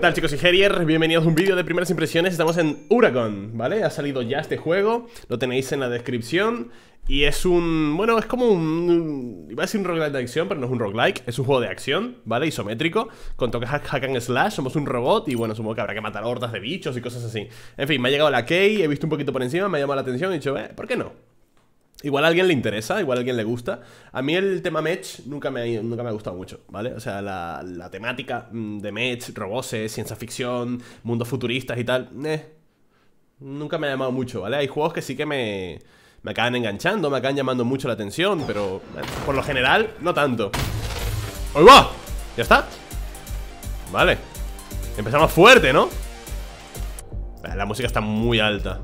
¿Qué tal chicos y Herier? Bienvenidos a un vídeo de primeras impresiones Estamos en Huracan, ¿vale? Ha salido ya este juego Lo tenéis en la descripción Y es un... bueno, es como un... iba a decir un roguelike de acción, pero no es un roguelike Es un juego de acción, ¿vale? Isométrico Con toques hack and slash, somos un robot Y bueno, supongo que habrá que matar hordas de bichos y cosas así En fin, me ha llegado la key, he visto un poquito por encima Me ha llamado la atención y he dicho, eh, ¿por qué no? Igual a alguien le interesa, igual a alguien le gusta. A mí el tema Mech nunca me, nunca me ha gustado mucho, ¿vale? O sea, la, temática mm, de Mech, roboses, ciencia ficción, mundos futuristas y tal, eh, nunca me ha llamado mucho, ¿vale? Hay juegos que sí que me, me acaban enganchando, me acaban llamando mucho la atención, pero por lo general, no tanto. ¡Ahí va! ¿Ya está? Vale. Empezamos fuerte, ¿no? La música está muy alta.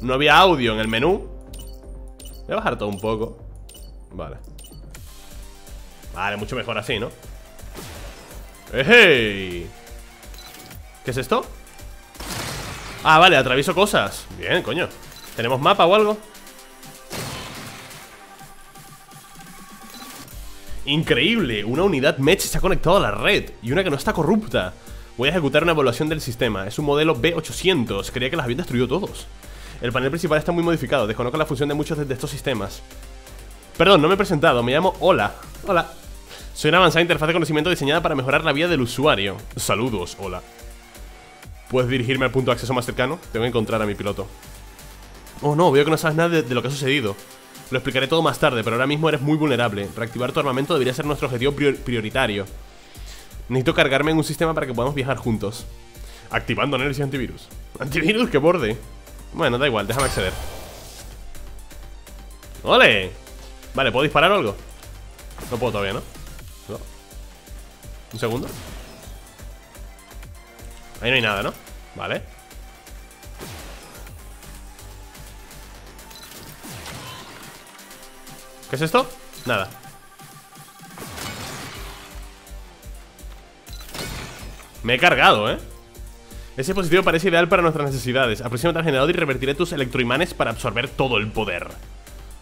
No había audio en el menú. Voy a bajar todo un poco. Vale. Vale, mucho mejor así, ¿no? ¡Hey! ¿Qué es esto? Ah, vale, atravieso cosas. Bien, coño. ¿Tenemos mapa o algo? Increíble, una unidad Mech se ha conectado a la red Y una que no está corrupta. Voy a ejecutar una evaluación del sistema. Es un modelo B800 Creía que las habían destruido todos el panel principal está muy modificado, desconozco la función de muchos de estos sistemas. Perdón, no me he presentado, me llamo Hola. Hola. Soy una avanzada interfaz de conocimiento diseñada para mejorar la vida del usuario. Saludos, hola. ¿Puedes dirigirme al punto de acceso más cercano? Tengo que encontrar a mi piloto. Oh no, veo que no sabes nada de, lo que ha sucedido. Lo explicaré todo más tarde, pero ahora mismo eres muy vulnerable. Reactivar tu armamento debería ser nuestro objetivo prioritario. Necesito cargarme en un sistema para que podamos viajar juntos. Activando análisis antivirus. ¿Antivirus? ¡Qué borde! Bueno, da igual, déjame acceder ¡Ole! Vale, ¿puedo disparar algo? No puedo todavía, ¿no? Un segundo Ahí no hay nada, ¿no? Vale ¿Qué es esto? Nada Me he cargado, ¿eh? Ese dispositivo parece ideal para nuestras necesidades. Aproximate al generador y revertiré tus electroimanes para absorber todo el poder.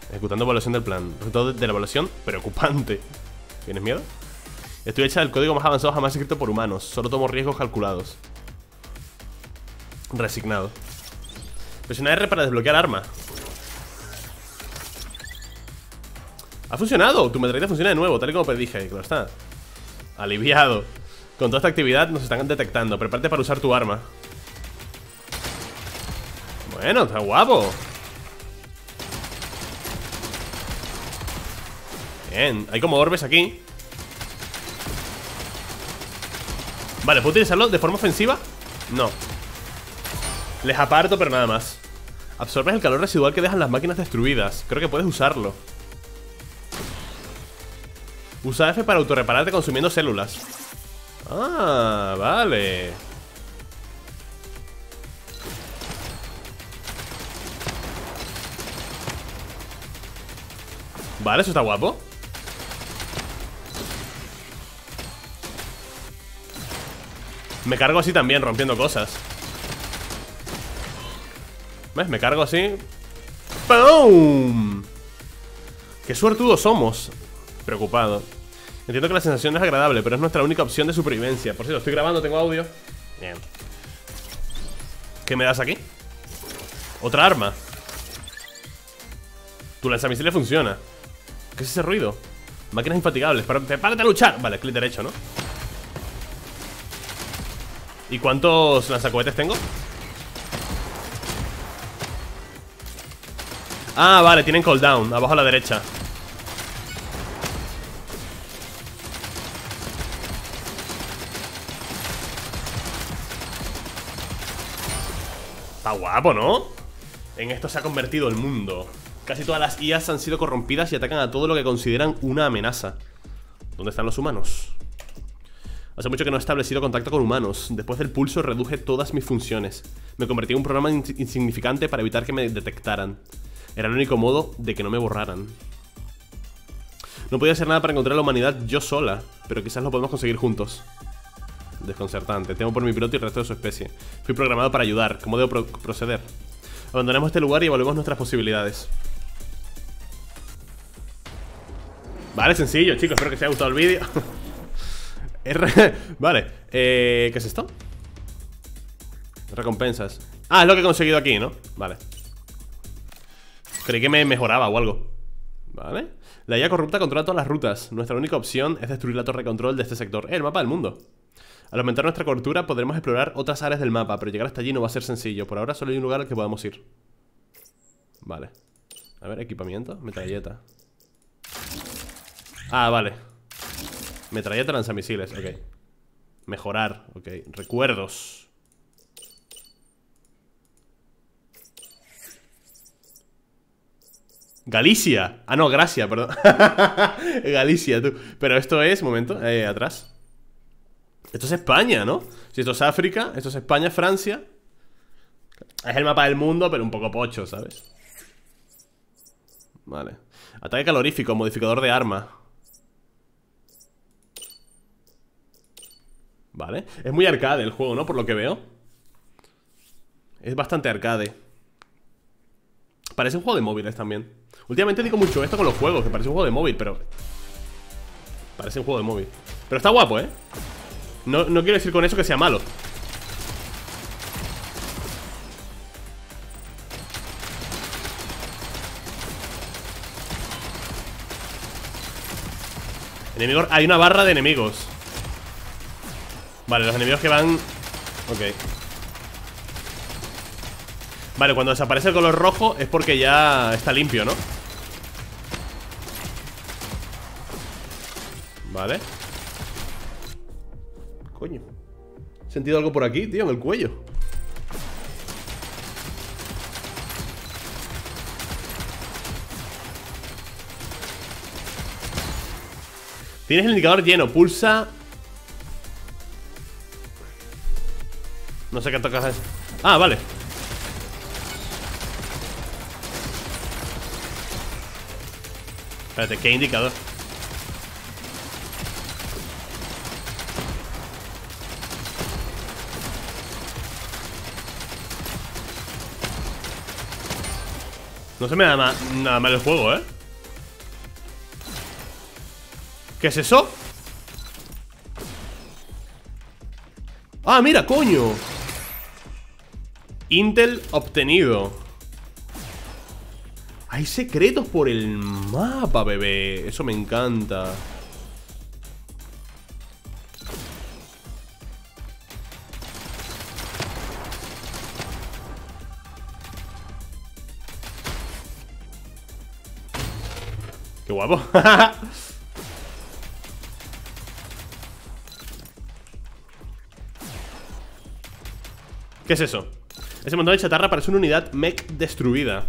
Ejecutando evaluación del plan. Resultado de la evaluación, preocupante. ¿Tienes miedo? Estoy hecha del código más avanzado jamás escrito por humanos. Solo tomo riesgos calculados. Resignado. Presiona R para desbloquear arma. ¡Ha funcionado! Tu metralleta funciona de nuevo, tal y como predije. Claro está. Aliviado. Con toda esta actividad nos están detectando. Prepárate para usar tu arma. Bueno, está guapo. Bien, hay como orbes aquí. Vale, ¿puedo utilizarlo de forma ofensiva? No. Les aparto, pero nada más. Absorbes el calor residual que dejan las máquinas destruidas. Creo que puedes usarlo. Usa F para autorrepararte consumiendo células Ah, vale Vale, eso está guapo Me cargo así también, rompiendo cosas ¿Ves? Me cargo así ¡Pum! ¡Qué suertudos somos! Preocupado Entiendo que la sensación es agradable, pero es nuestra única opción de supervivencia. Por cierto, estoy grabando, tengo audio. Bien. ¿Qué me das aquí? Otra arma. Tu lanzamisiles funciona. ¿Qué es ese ruido? Máquinas infatigables. Prepárate a luchar. Vale, clic derecho, ¿no? ¿Y cuántos lanzacohetes tengo? Ah, vale, tienen cooldown. Abajo a la derecha. Guapo, ¿no? En esto se ha convertido el mundo. Casi todas las IAs han sido corrompidas y atacan a todo lo que consideran una amenaza. ¿Dónde están los humanos? Hace mucho que no he establecido contacto con humanos. Después del pulso reduje todas mis funciones. Me convertí en un programa insignificante para evitar que me detectaran. Era el único modo de que no me borraran. No podía hacer nada para encontrar la humanidad yo sola Pero quizás lo podemos conseguir juntos Desconcertante. Temo por mi piloto y el resto de su especie. Fui programado para ayudar. ¿Cómo debo proceder? Abandonemos este lugar y evaluemos nuestras posibilidades. Vale, sencillo, chicos. Espero que os haya gustado el vídeo. Vale, eh, ¿qué es esto? Recompensas Ah, es lo que he conseguido aquí, ¿no? Vale Creí que me mejoraba o algo Vale La IA corrupta controla todas las rutas Nuestra única opción es destruir la torre de control de este sector El mapa del mundo Al aumentar nuestra cobertura podremos explorar otras áreas del mapa Pero llegar hasta allí no va a ser sencillo. Por ahora solo hay un lugar al que podamos ir. Vale. A ver, equipamiento, metralleta. Ah, vale. Metralleta lanzamisiles, ok. Mejorar, ok. Recuerdos. Galicia. Ah, no, Gracia, perdón. Galicia, tú. Pero esto es, momento, eh, atrás Esto es España, ¿no? Si esto es África, esto es España, Francia Es el mapa del mundo, pero un poco pocho, ¿sabes? Vale Ataque calorífico, modificador de arma Vale Es muy arcade el juego, ¿no? Por lo que veo Es bastante arcade Parece un juego de móviles también Últimamente digo mucho esto con los juegos Que parece un juego de móvil, pero... Parece un juego de móvil Pero está guapo, ¿eh? No, no quiero decir con eso que sea malo. Enemigos... Hay una barra de enemigos. Vale, los enemigos que van... Ok. Vale, cuando desaparece el color rojo Es porque ya está limpio, ¿no? Vale Coño. He sentido algo por aquí, tío, en el cuello. Tienes el indicador lleno, pulsa. No sé qué tocas Ah, vale. Espérate, ¿qué indicador? No se me da nada mal el juego, ¿eh? ¿Qué es eso? ¡Ah, mira, coño! Intel obtenido Hay secretos por el mapa, bebé Eso me encanta guapo. ¿Qué es eso? Ese montón de chatarra parece una unidad mech destruida.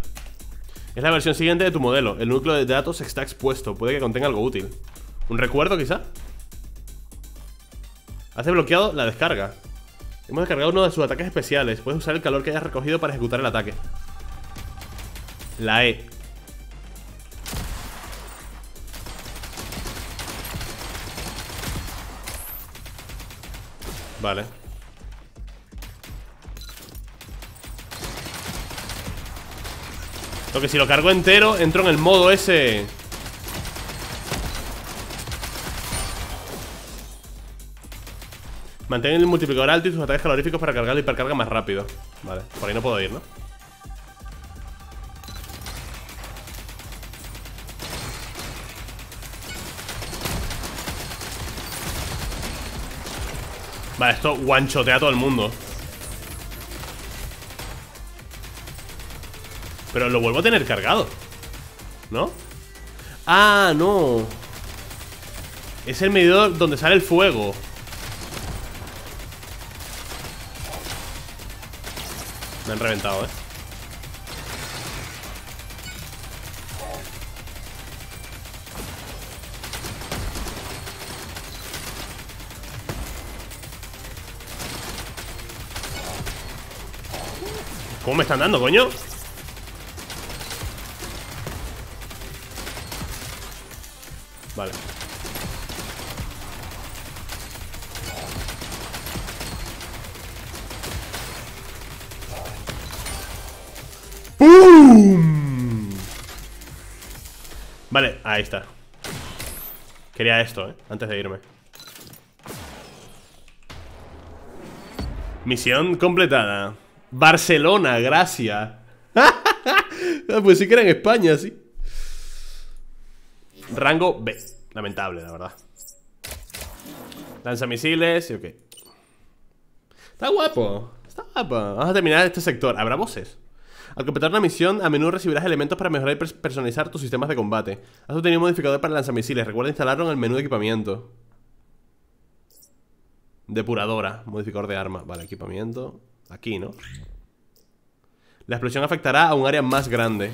Es la versión siguiente de tu modelo. El núcleo de datos está expuesto. Puede que contenga algo útil. ¿Un recuerdo quizá? Hace bloqueado la descarga. Hemos descargado uno de sus ataques especiales. Puedes usar el calor que hayas recogido para ejecutar el ataque. La E Vale. Lo que si lo cargo entero Entro en el modo ese. Mantén el multiplicador alto y sus ataques caloríficos para cargar la hipercarga más rápido. Vale, por ahí no puedo ir, ¿no? Vale, esto guanchotea a todo el mundo. Pero lo vuelvo a tener cargado. ¿No? Ah, no. Es el medidor donde sale el fuego. Me han reventado, eh ¿Cómo me están dando, coño? Vale ¡Pum! Vale, ahí está Quería esto, eh Antes de irme Misión completada. Barcelona, gracias. pues sí que era en España, sí. Rango B. Lamentable, la verdad. Lanzamisiles y ok. Está guapo. Está guapo. Vamos a terminar este sector. ¿Habrá voces? Al completar una misión, a menudo recibirás elementos para mejorar y personalizar tus sistemas de combate. Has obtenido un modificador para lanzamisiles. Recuerda instalarlo en el menú de equipamiento. Depuradora, modificador de arma. Vale, equipamiento. Aquí, ¿no? La explosión afectará a un área más grande.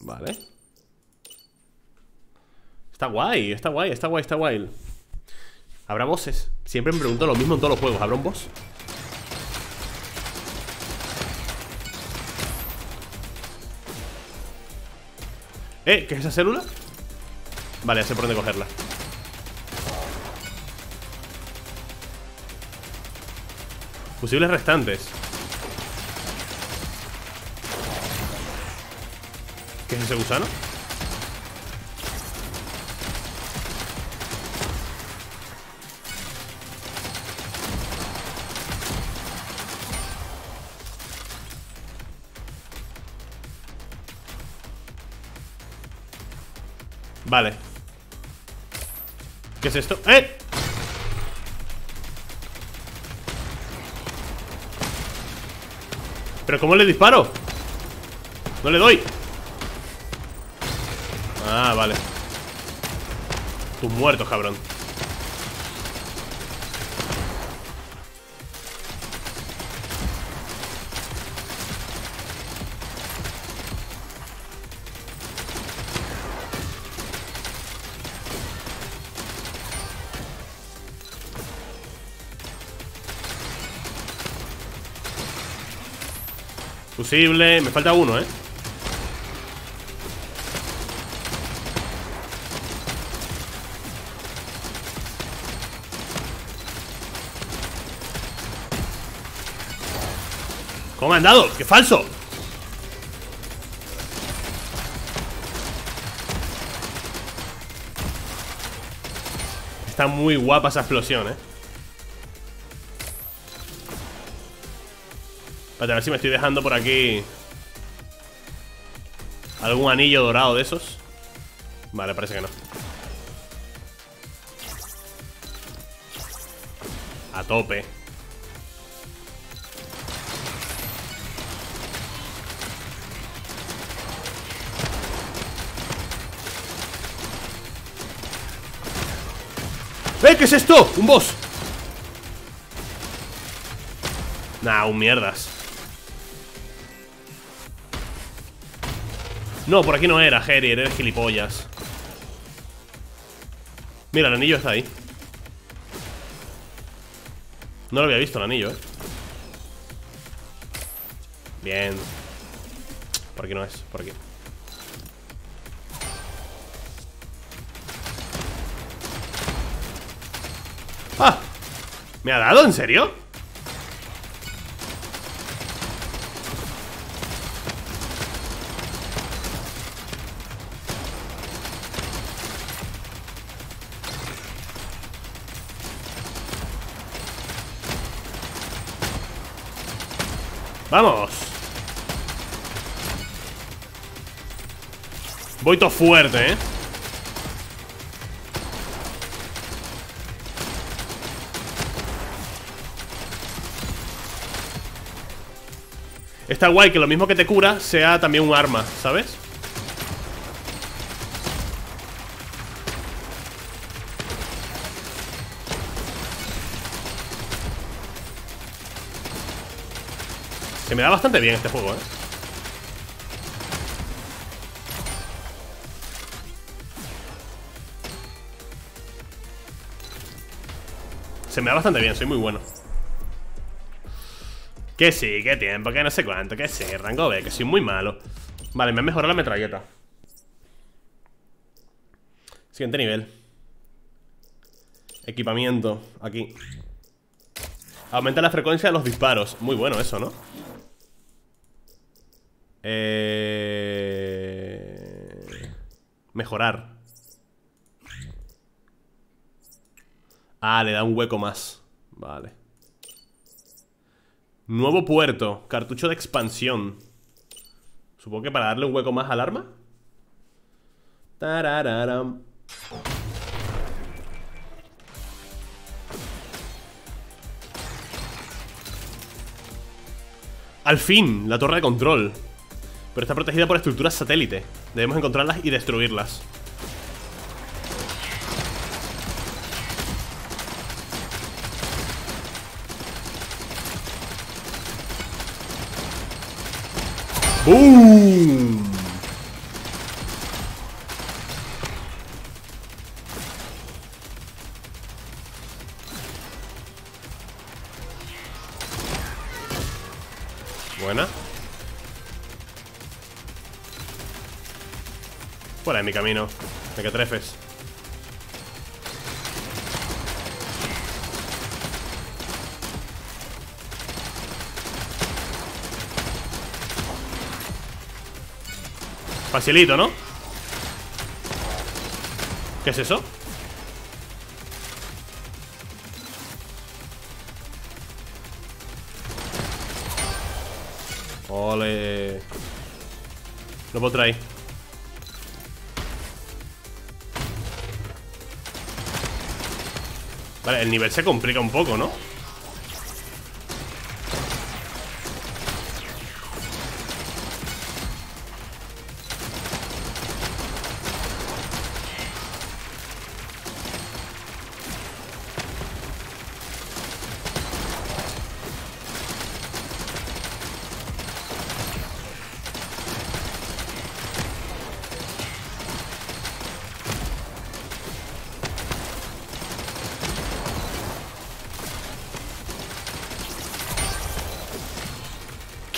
Vale. Está guay, está guay, está guay, está guay. ¿Habrá bosses? Siempre me pregunto lo mismo en todos los juegos. ¿Habrá un boss? ¿Eh? ¿Qué es esa célula? Vale, ya sé por dónde cogerla Fusibles restantes ¿Qué es ese gusano? Vale ¿Qué es esto? ¡Eh! ¿Pero cómo le disparo? No le doy. Ah, vale. Tus muertos, cabrón Me falta uno, ¿eh? ¿Cómo han dado? ¡Qué falso! Está muy guapa esa explosión, ¿eh? Para ver si me estoy dejando por aquí Algún anillo dorado de esos Vale, parece que no A tope ¡Eh! ¿Qué es esto? ¡Un boss! Nah, un mierdas No, por aquí no era, Harry, eres gilipollas Mira, el anillo está ahí No lo había visto el anillo, eh Bien Por aquí no es, por aquí ¡Ah! ¿Me ha dado? ¿En serio? ¡Vamos! Voy todo fuerte, ¿eh? Está guay que lo mismo que te cura sea también un arma, ¿sabes? Se me da bastante bien este juego, ¿eh? Se me da bastante bien, soy muy bueno. Que sí, que tiempo, que no sé cuánto Que sí, rango B, que soy muy malo. Vale, me ha mejorado la metralleta. Siguiente nivel. Equipamiento, aquí. Aumenta la frecuencia de los disparos. Muy bueno eso, ¿no? Eh... Mejorar. Ah, le da un hueco más. Vale. Nuevo puerto, cartucho de expansión. Supongo que para darle un hueco más al arma. Tarararam. Al fin, la torre de control Pero está protegida por estructuras satélite Debemos encontrarlas y destruirlas ¡Boom! De camino Me que trefes Facilito, ¿no? ¿Qué es eso? Ole Lo puedo traer Vale, el nivel se complica un poco, ¿no?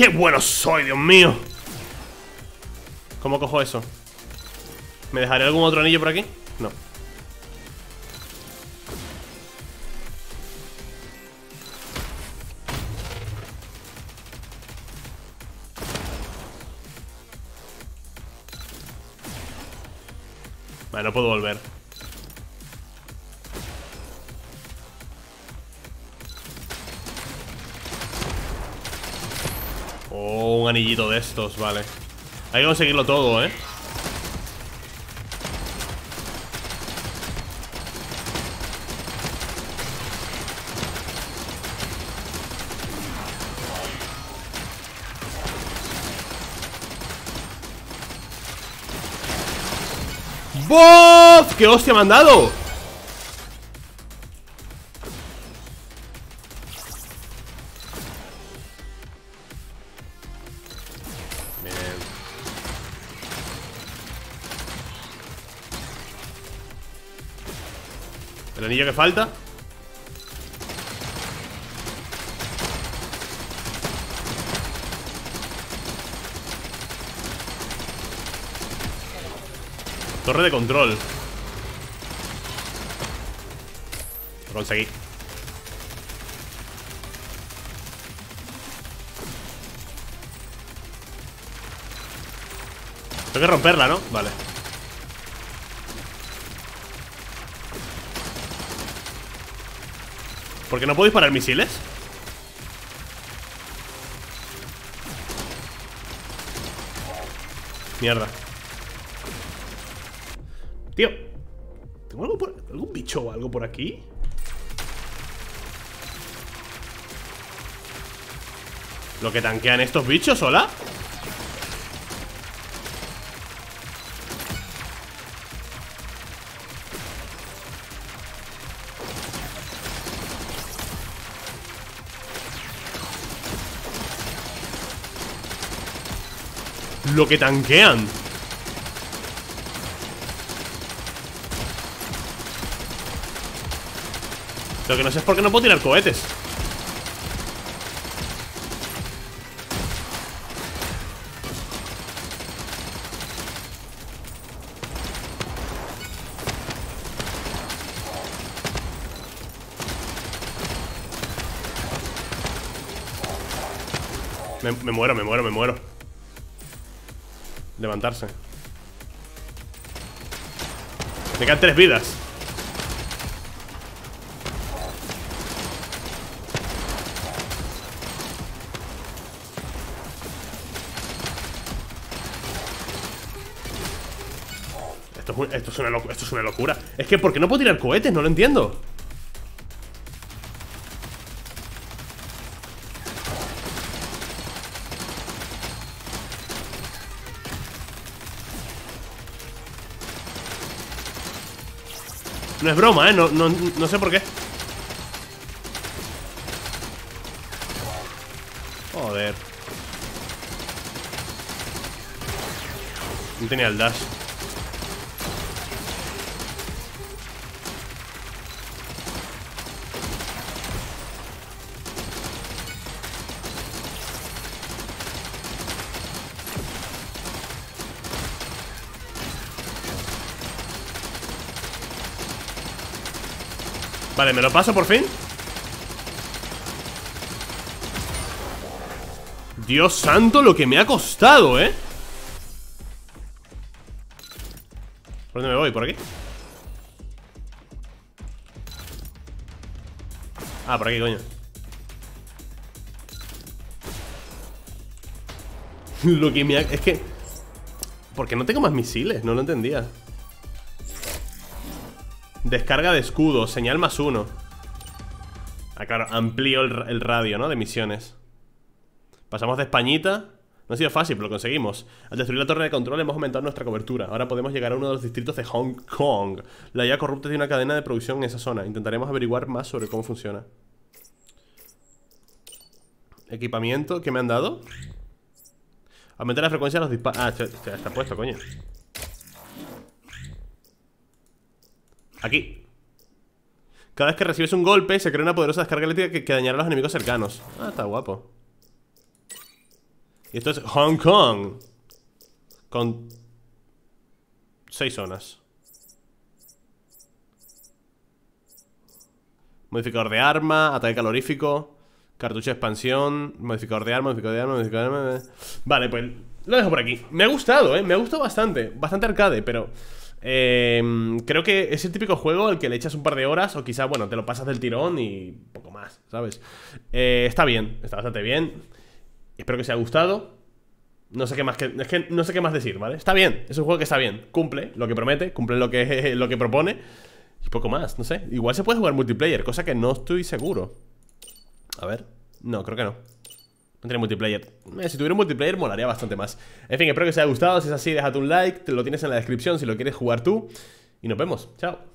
¡Qué bueno soy, Dios mío! ¿Cómo cojo eso? ¿Me dejaré algún otro anillo por aquí? No Vale, no puedo volver Oh, un anillito de estos, vale Hay que conseguirlo todo, ¿eh? ¡Bof! ¡Qué hostia me han dado! El anillo que falta. Torre de control. Conseguí Tengo que romperla, ¿no? Vale ¿Por qué no puedo disparar misiles? Mierda Tío ¿Tengo algo por, algún bicho o algo por aquí? ¿Lo que tanquean estos bichos, hola? Lo que tanquean. Lo que no sé es por qué no puedo tirar cohetes. Me muero, me muero, me muero levantarse. Me quedan tres vidas. Esto es, esto, es una esto es una locura. Es que ¿por qué no puedo tirar cohetes? No lo entiendo. No es broma, ¿eh? No, no, no sé por qué. Joder. No tenía el dash Vale, ¿me lo paso por fin? Dios santo, lo que me ha costado, ¿eh? ¿Por dónde me voy? ¿Por aquí? Ah, por aquí, coño Lo que me ha... Es que... ¿Por qué no tengo más misiles? No lo entendía Descarga de escudo, señal más uno. Ah, claro, amplío el, radio, ¿no? De misiones. Pasamos de Españita. No ha sido fácil, pero lo conseguimos. Al destruir la torre de control hemos aumentado nuestra cobertura. Ahora podemos llegar a uno de los distritos de Hong Kong. La IA corrupta tiene una cadena de producción en esa zona. Intentaremos averiguar más sobre cómo funciona. Equipamiento, ¿qué me han dado? Aumenta la frecuencia de los disparos Ah, está puesto, coño Aquí. Cada vez que recibes un golpe Se crea una poderosa descarga eléctrica que, dañará a los enemigos cercanos. Ah, está guapo. Y esto es Hong Kong. Con Seis zonas. Modificador de arma Ataque calorífico Cartucho de expansión Modificador de arma Modificador de arma Modificador de arma. Vale, pues Lo dejo por aquí. Me ha gustado, eh Me ha gustado bastante Bastante arcade Pero Em, creo que es el típico juego al que le echas un par de horas o quizá, bueno, te lo pasas del tirón y poco más, ¿sabes? Eh, está bien, está bastante bien. Espero que os haya gustado. No sé qué más que, es que no sé qué más decir, ¿vale? Está bien, es un juego que está bien, cumple lo que promete, cumple lo que, lo que propone y poco más, no sé. Igual se puede jugar multiplayer, cosa que no estoy seguro. A ver, no, creo que no. No multiplayer. Eh, si tuviera un multiplayer molaría bastante más. En fin, espero que os haya gustado. Si es así, déjate un like. Te lo tienes en la descripción si lo quieres jugar tú. Y nos vemos. Chao.